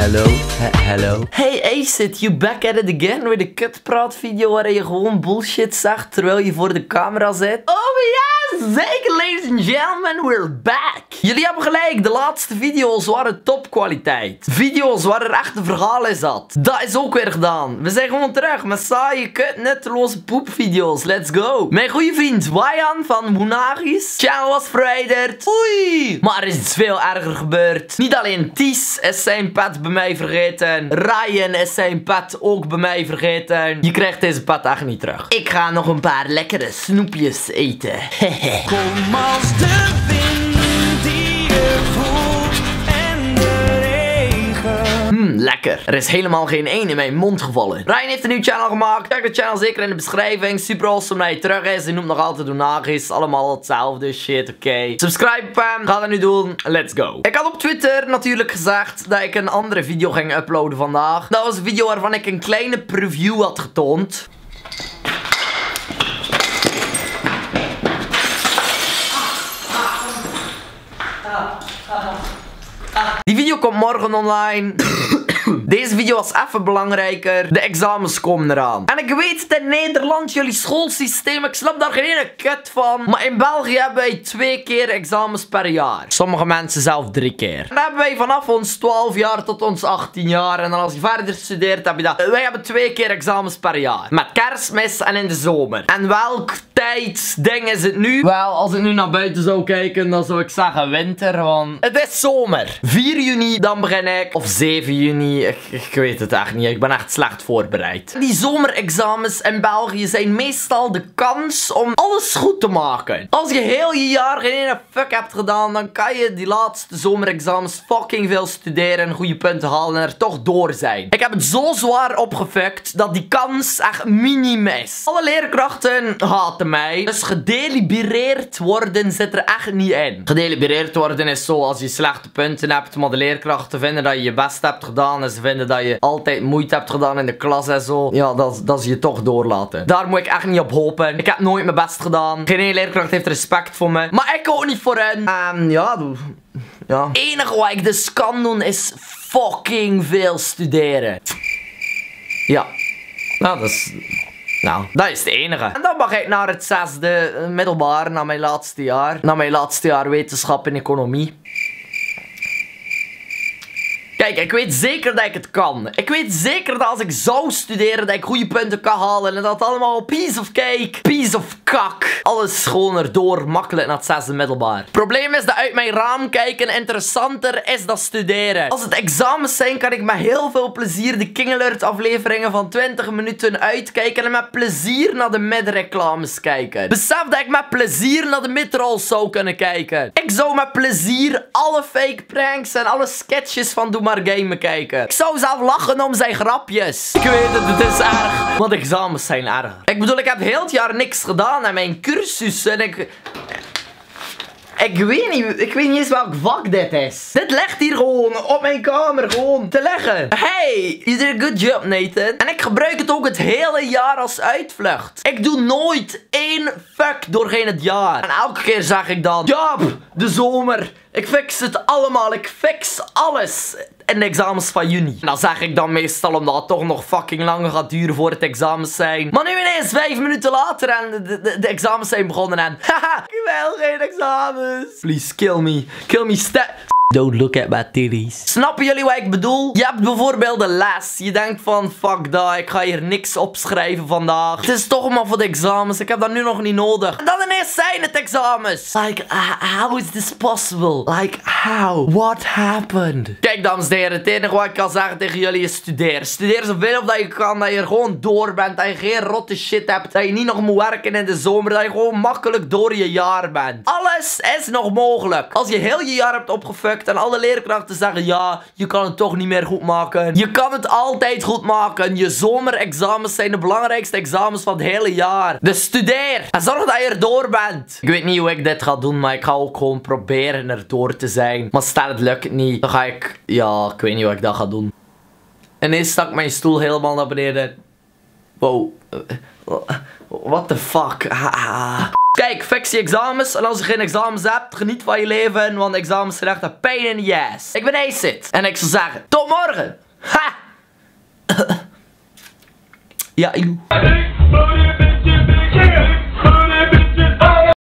Hello, hello. Hey Acid, you back at it again with a kutpraat video waarin je gewoon bullshit zag terwijl je voor de camera zit. Oh ja, zeker ladies and gentlemen, we're back! Jullie hebben gelijk, de laatste video's waren topkwaliteit. Video's waar er echt een verhaal in zat. Dat is ook weer gedaan. We zijn gewoon terug met saaie, kut, nutteloze poepvideo's. Let's go. Mijn goede vriend Wayan van Moonagis. Channel was verwijderd. Oei. Maar er is iets veel erger gebeurd. Niet alleen Ties is zijn pet bij mij vergeten. Ryan is zijn pet ook bij mij vergeten. Je krijgt deze pet echt niet terug. Ik ga nog een paar lekkere snoepjes eten. Kom als de Er is helemaal geen één in mijn mond gevallen. Ryan heeft een nieuw channel gemaakt. Check de channel zeker in de beschrijving. Super awesome dat hij terug is. Hij noemt nog altijd Donagis. Allemaal hetzelfde shit, oké. Subscribe hem. Ga dat nu doen. Let's go. Ik had op Twitter natuurlijk gezegd dat ik een andere video ging uploaden vandaag. Dat was een video waarvan ik een kleine preview had getoond. Die video komt morgen online. Deze video was even belangrijker. De examens komen eraan. En ik weet het in Nederland, jullie schoolsysteem, ik snap daar geen kut van. Maar in België hebben wij twee keer examens per jaar. Sommige mensen zelf drie keer. En dat hebben wij vanaf ons 12 jaar tot ons 18 jaar. En dan als je verder studeert, heb je dat. Wij hebben twee keer examens per jaar. Met kerstmis en in de zomer. En welk tijdsding is het nu? Wel, als ik nu naar buiten zou kijken, dan zou ik zeggen winter, want het is zomer. 4 juni, dan begin ik. Of 7 juni, ik, ik weet het echt niet. Ik ben echt slecht voorbereid. Die zomerexamens in België zijn meestal de kans om alles goed te maken. Als je heel je jaar geen ene fuck hebt gedaan, dan kan je die laatste zomerexamens fucking veel studeren, goede punten halen en er toch door zijn. Ik heb het zo zwaar opgefukt dat die kans echt minim is. Alle leerkrachten haten mij. Dus gedelibereerd worden zit er echt niet in. Gedelibereerd worden is zo als je slechte punten hebt, maar de leerkrachten vinden dat je je best hebt gedaan en ze vinden dat je altijd moeite hebt gedaan in de klas en zo. Ja, dat, dat ze je toch doorlaten. Daar moet ik echt niet op hopen. Ik heb nooit mijn best gedaan. Geen ene leerkracht heeft respect voor me. Maar ik ook niet voor hen. En ja, doe. Ja. Het enige wat ik dus kan doen is fucking veel studeren. Ja. Nou, dat is... Nou, dat is het enige. En dan mag ik naar het zesde eh, middelbaar, naar mijn laatste jaar. Naar mijn laatste jaar wetenschap en economie. Kijk, ik weet zeker dat ik het kan. Ik weet zeker dat als ik zou studeren, dat ik goede punten kan halen. En dat allemaal piece of cake, piece of kak. Alles gewoon erdoor, makkelijk naar het zesde middelbaar. Probleem is dat uit mijn raam kijken interessanter is dan studeren. Als het examens zijn, kan ik met heel veel plezier de King Alert afleveringen van 20 minuten uitkijken. En met plezier naar de midreclames kijken. Besef dat ik met plezier naar de midrolls zou kunnen kijken. Ik zou met plezier alle fake pranks en alle sketches van Doe maar Game kijken. Ik zou zelf lachen om zijn grapjes. Ik weet het, het is erg. Want examens zijn erg. Ik bedoel, ik heb heel het jaar niks gedaan aan mijn cursus. En ik... Ik weet niet, ik weet niet eens welk vak dit is. Dit ligt hier gewoon op mijn kamer gewoon te leggen. Hey, you did a good job Nathan. En ik gebruik het ook het hele jaar als uitvlucht. Ik doe nooit één fuck doorheen het jaar. En elke keer zeg ik dan, pff, de zomer. Ik fix het allemaal, ik fix alles in de examens van juni. En dat zeg ik dan meestal omdat het toch nog fucking lang gaat duren voor het examens zijn. Maar nu ineens vijf minuten later en de, de, de examens zijn begonnen en... Haha, ik wil geen examens. Please, kill me. Kill me step... Don't look at my titties. Snappen jullie wat ik bedoel? Je hebt bijvoorbeeld een les. Je denkt van, fuck dat, ik ga hier niks opschrijven vandaag. Het is toch maar voor de examens. Ik heb dat nu nog niet nodig. En dan ineens zijn het examens. Like, how is this possible? Like, how? What happened? Kijk, dames en heren, het enige wat ik kan zeggen tegen jullie is studeer. Studeer zoveel of dat je kan, dat je er gewoon door bent. Dat je geen rotte shit hebt. Dat je niet nog moet werken in de zomer. Dat je gewoon makkelijk door je jaar bent. Alles is nog mogelijk. Als je heel je jaar hebt en alle leerkrachten zeggen ja, je kan het toch niet meer goed maken. Je kan het altijd goed maken. Je zomerexamens zijn de belangrijkste examens van het hele jaar. Dus studeer en zorg dat je erdoor bent. Ik weet niet hoe ik dit ga doen, maar ik ga ook gewoon proberen erdoor te zijn. Maar stel het lukt niet, dan ga ik, ja, ik weet niet hoe ik dat ga doen. Ineens stak mijn stoel helemaal naar beneden. Wow. What the fuck? Kijk, fix je examens. En als je geen examens hebt, geniet van je leven. Want examens zijn echt een pijn in de ass. Ik ben Acid. En ik zou zeggen, tot morgen. Ha! Ja, Ilu.